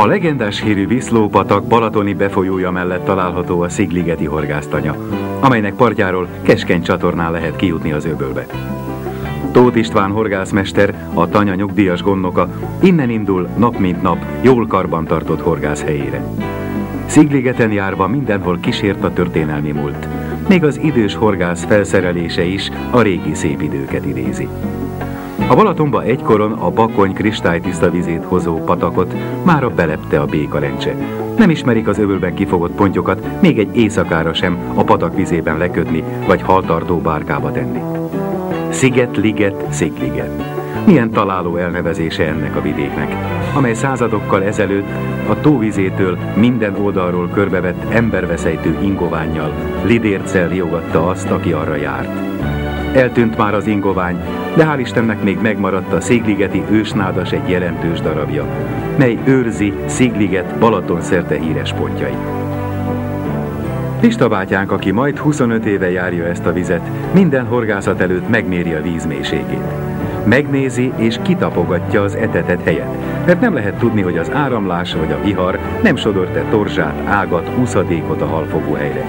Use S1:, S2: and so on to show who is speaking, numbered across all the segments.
S1: A legendás hírű Viszlópatak balatoni befolyója mellett található a Szigligeti horgásztanya, amelynek partjáról keskeny csatornán lehet kijutni az öbölbe. Tóth István horgászmester, a tanya nyugdíjas gondnoka, innen indul nap mint nap jól karban tartott horgász helyére. Szigligeten járva mindenhol kísért a történelmi múlt. Még az idős horgász felszerelése is a régi szép időket idézi. A Balatonba egykoron a bakony kristálytiszta vizét hozó patakot mára belepte a békalencse. Nem ismerik az övölben kifogott pontyokat, még egy éjszakára sem a patak vizében lekötni, vagy haltartó bárkába tenni. Sziget, liget, szigliget. Milyen találó elnevezése ennek a vidéknek, amely századokkal ezelőtt a tóvizétől minden oldalról körbevett emberveszejtő ingoványjal, lidérccel riogatta azt, aki arra járt. Eltűnt már az ingovány, de hál' Istennek még megmaradt a Szigligeti ősnádas egy jelentős darabja, mely őrzi Szigliget Balaton szerte híres pontjait. Pista bátyánk, aki majd 25 éve járja ezt a vizet, minden horgászat előtt megméri a víz mélységét. Megnézi és kitapogatja az etetett helyet, mert nem lehet tudni, hogy az áramlás vagy a vihar nem sodort-e torzsát, ágat, úszadékot a halfogó helyre.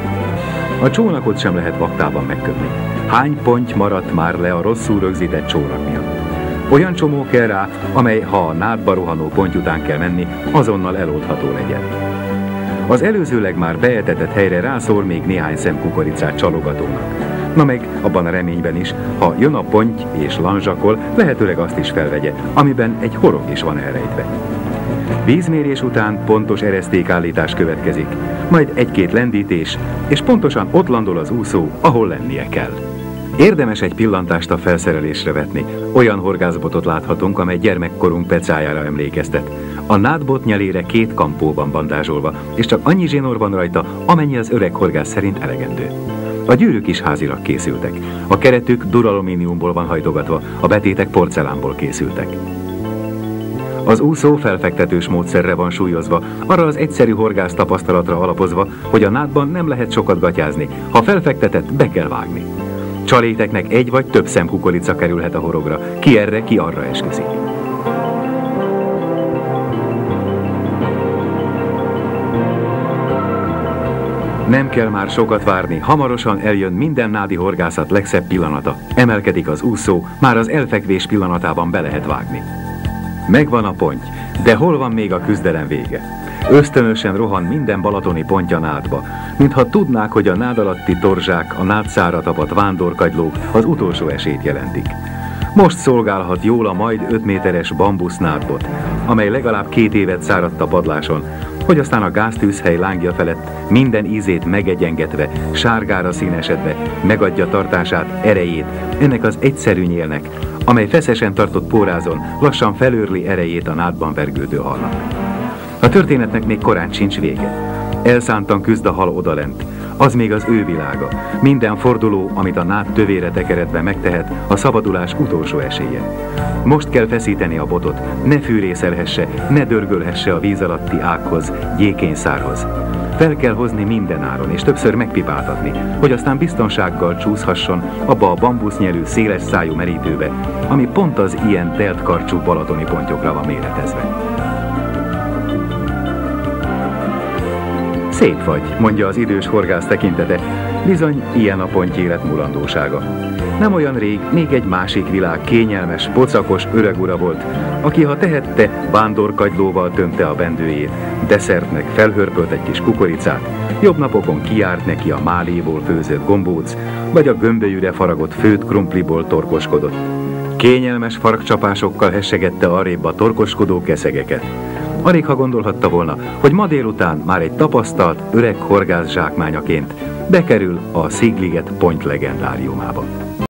S1: A csónakot sem lehet vaktában megkötni. Hány ponty maradt már le a rosszul rögzített csónak miatt? Olyan csomó kell rá, amely, ha a nádba rohanó ponty után kell menni, azonnal eloldható legyen. Az előzőleg már beetetett helyre rászól még néhány szem kukoricát csalogatónak. Na meg abban a reményben is, ha jön a ponty és lanzsakol, lehetőleg azt is felvegye, amiben egy horog is van elrejtve. Vízmérés után pontos eresztékállítás következik, majd egy-két lendítés, és pontosan ott landol az úszó, ahol lennie kell. Érdemes egy pillantást a felszerelésre vetni. Olyan horgászbotot láthatunk, amely gyermekkorunk pecájára emlékeztet. A nádbot nyelére két kampó van bandázsolva, és csak annyi zsinór van rajta, amennyi az öreg horgász szerint elegendő. A gyűrűk is házilag készültek. A keretük duralumíniumból van hajtogatva, a betétek porcelánból készültek. Az úszó felfektetős módszerre van súlyozva, arra az egyszerű horgász tapasztalatra alapozva, hogy a nádban nem lehet sokat gatyázni, ha felfektetett, be kell vágni. Csaléteknek egy vagy több szemkukorica kerülhet a horogra, ki erre, ki arra esküszik. Nem kell már sokat várni, hamarosan eljön minden nádi horgászat legszebb pillanata. Emelkedik az úszó, már az elfekvés pillanatában be lehet vágni. Megvan a ponty, de hol van még a küzdelem vége? Ösztönösen rohan minden balatoni pontja nádba, mintha tudnák, hogy a nád alatti torzsák, a nádszára tapadt vándorkagylók az utolsó esélyt jelentik. Most szolgálhat jól a majd 5 méteres bambusznádbot, amely legalább két évet száradt a padláson, hogy aztán a gáztűzhely lángja felett minden ízét megegyengetve, sárgára színesedve megadja tartását, erejét ennek az egyszerű nyélnek, amely feszesen tartott pórázon lassan felőrli erejét a nádban vergődő halnak. A történetnek még korán sincs vége. Elszántan küzd a hal odalent. Az még az ő világa. Minden forduló, amit a nád tövére tekeredve megtehet, a szabadulás utolsó esélye. Most kell feszíteni a botot, ne fűrészelhesse, ne dörgölhesse a víz alatti ághoz, gyékényszárhoz. Fel kell hozni minden áron, és többször megpipáltatni, hogy aztán biztonsággal csúszhasson abba a bambusznyelű széles szájú merítőbe, ami pont az ilyen telt karcsú balatoni pontyokra van méretezve. Szép vagy, mondja az idős horgász tekintete. Bizony, ilyen a ponty élet mulandósága. Nem olyan rég még egy másik világ kényelmes, pocakos öreg ura volt, aki ha tehette, vándorkagylóval tömte a bendőjét, deszertnek felhörpölt egy kis kukoricát, jobb napokon kiárt neki a máléból főzött gombóc, vagy a gömbölyűre faragott főt krumpliból torkoskodott. Kényelmes farkcsapásokkal hessegette arrébb a torkoskodó keszegeket. Alig ha gondolhatta volna, hogy ma délután már egy tapasztalt öreg horgász zsákmányaként bekerül a Szigliget Point legendáriumába.